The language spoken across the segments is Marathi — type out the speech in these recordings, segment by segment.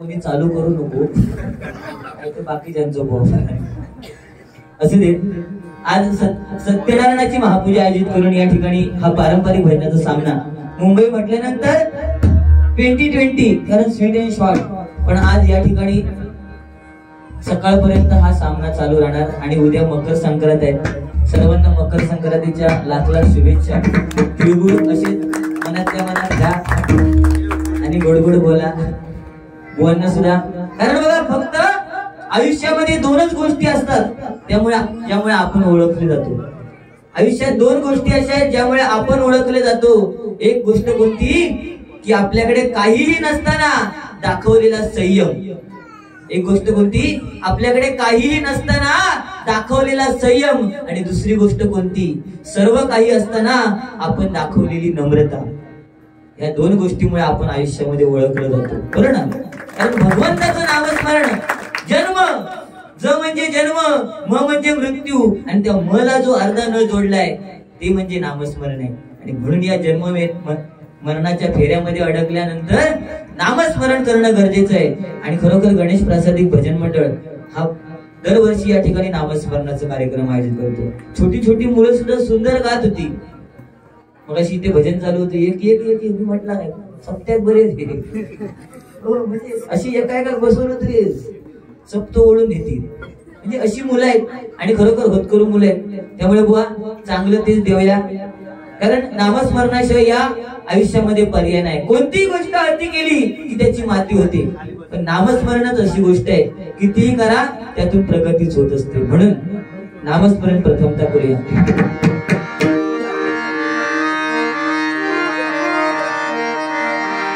कोणी चालू करू नको. नाही तर बाकीच्यांचं दे. आज सत्यनारायणाची महापूजा आयोजित करून या ठिकाणी हा पारंपरिक भजनाचा सामना मुंबई म्हटल्यानंतर ट्वेंटी ट्वेंटी कारण स्वीट अँड शॉर्ट पण आज या ठिकाणी सकाळपर्यंत हा सामना चालू राहणार आणि उद्या मकर संक्रांत आहे. सर्वांना मकर संक्रांतीच्या लाख लाख शुभेच्छा. तिळगुळ असे बुवांना सुद्धा कारण बघा फक्त आयुष्यामध्ये दोनच गोष्टी असतात. त्यामुळे ज्यामुळे आपण ओळखले जातो. आयुष्यात दोन गोष्टी अशा आहेत ज्यामुळे आपण ओळखले जातो. एक गोष्ट कोणती? की आपल्याकडे काहीही नसताना दाखवलेला संयम. एक गोष्ट कोणती? आपल्याकडे काहीही नसताना दाखवलेला संयम. आणि दुसरी गोष्ट कोणती? सर्व काही असताना आपण दाखवलेली नम्रता. या दोन गोष्टीमुळे आपण आयुष्यामध्ये ओळखलं जातो. बरं ना? कारण भगवंताचं नामस्मरण जन्म ज म्हणजे जन्म म म्हणजे मृत्यू आणि त्या म ला जो अर्धा न जोडलाय ते म्हणजे नामस्मरण आहे. आणि म्हणून या जन्म मरणाच्या फेऱ्यामध्ये अडकल्यानंतर नामस्मरण करणं गरजेचं आहे. आणि खरोखर गणेश प्रासादिक भजन मंडळ हा दरवर्षी या ठिकाणी नामस्मरणाचा कार्यक्रम आयोजित करतो. छोटी छोटी मुलं सुद्धा सुंदर गात होती. मग अशी इथे भजन चालू होतं. एक एक एक मी म्हटलं नाही सप्त्यात बरेच गेले हो, म्हणजे अशी एका एका बसवलं तरी सप्त ओढून येतील म्हणजे अशी मुलं आहेत आणि खरोखर होतकरू मुलं आहेत. त्यामुळे बुवा चांगलं तेच देऊया. कारण नामस्मरणाशिवाय या आयुष्यामध्ये पर्याय नाही. कोणतीही गोष्ट अति केली की त्याची माती होते. पण नामस्मरणच अशी गोष्ट आहे कितीही करा त्यातून प्रगतीच होत असते. म्हणून नामस्मरण प्रथमता करूया.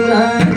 I.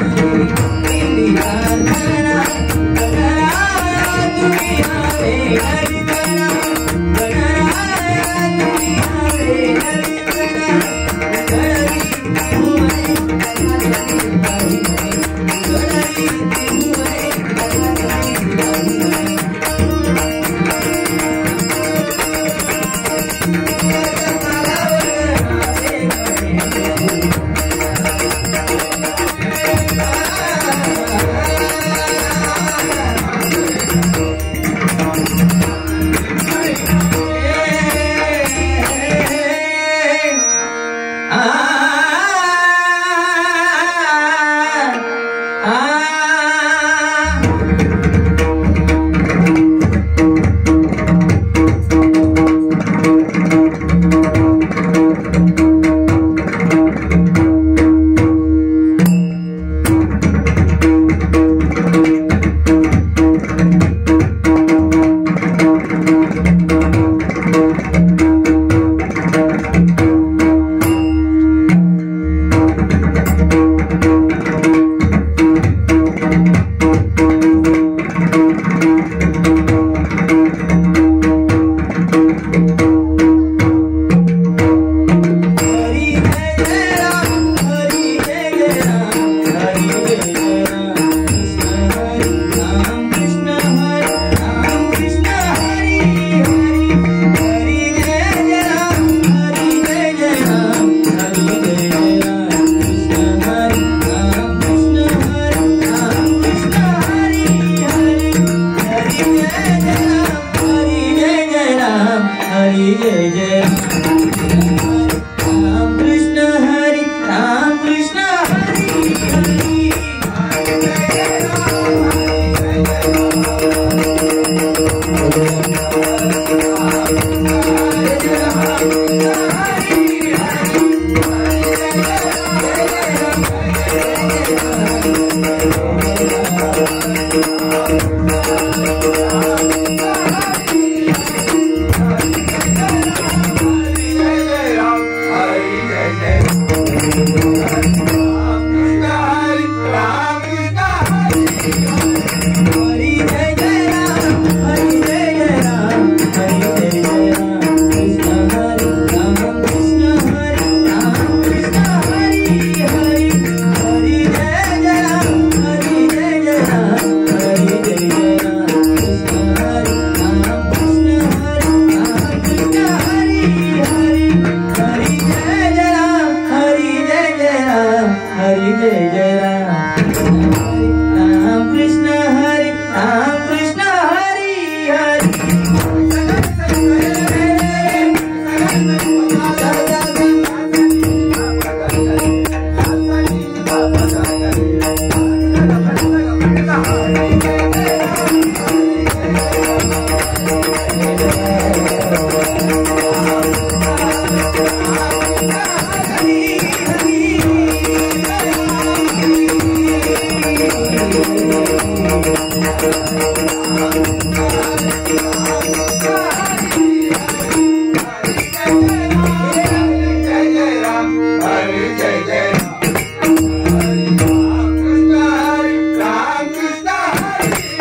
Música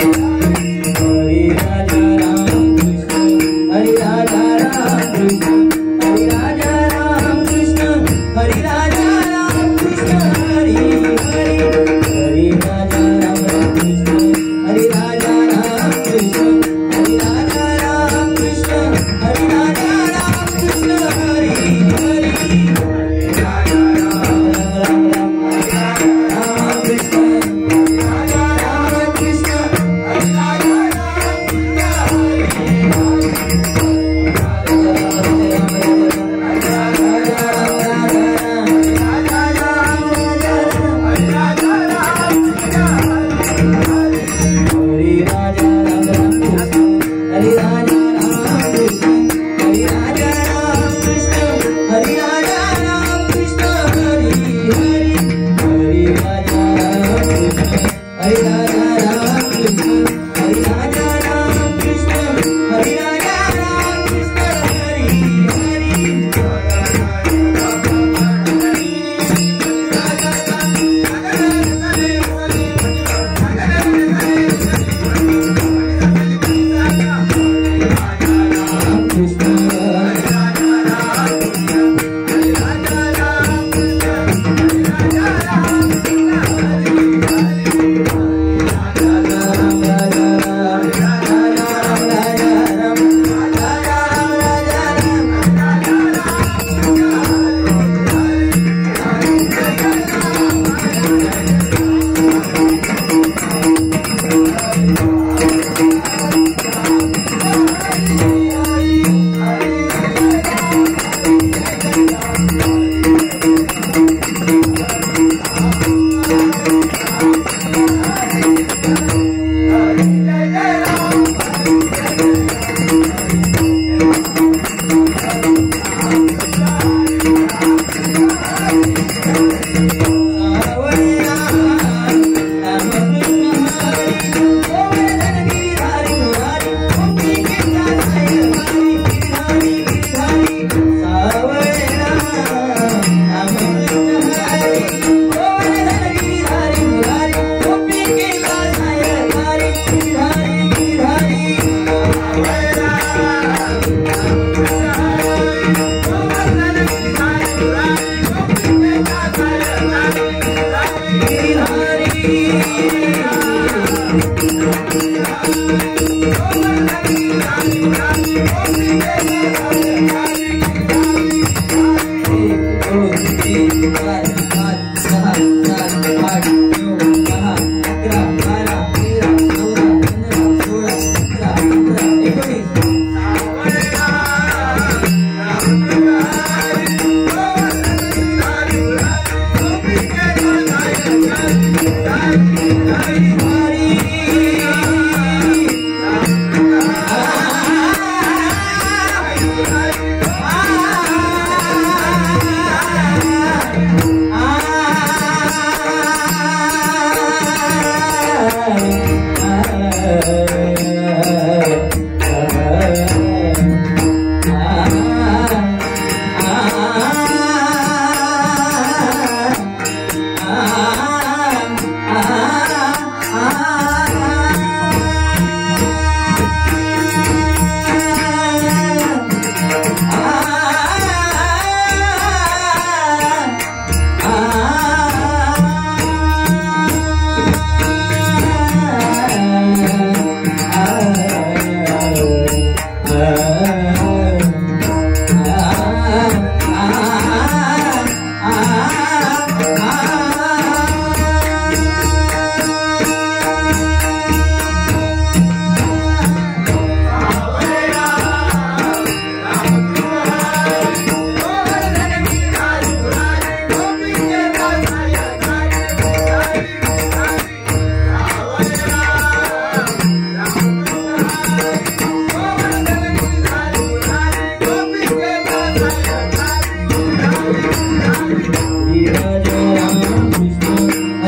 Thank.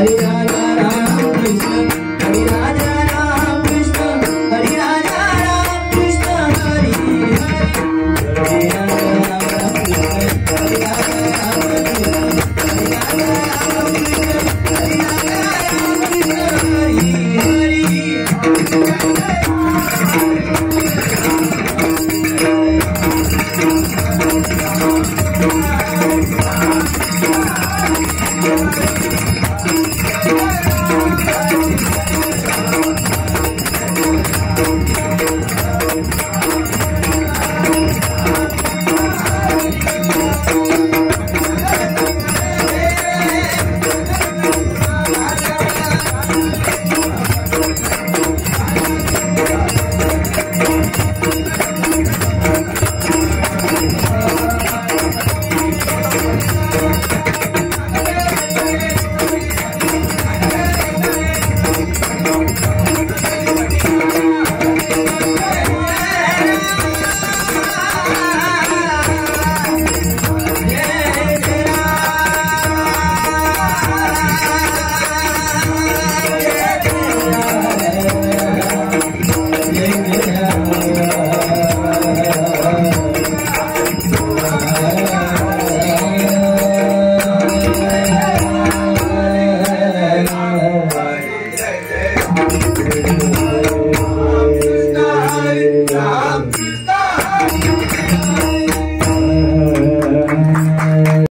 Hare Hare.